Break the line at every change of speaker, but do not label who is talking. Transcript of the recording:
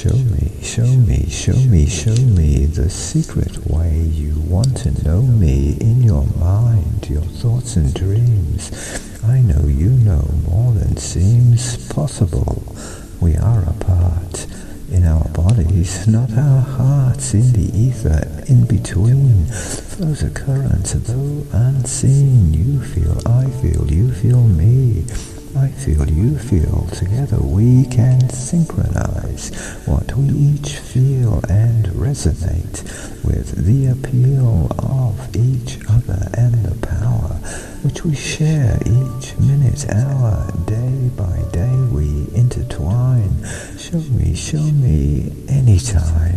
Show me, show me, show me, show me the secret way you want to know me in your mind, your thoughts and dreams. I know you know more than seems possible. We are apart in our bodies, not our hearts, in the ether, in between. Flows a current, though unseen. You feel, I feel, you feel me. I feel, you feel. Together we can synchronize what we each feel and resonate with the appeal of each other and the power which we share each minute, hour, day by day we intertwine. Show me, show me anytime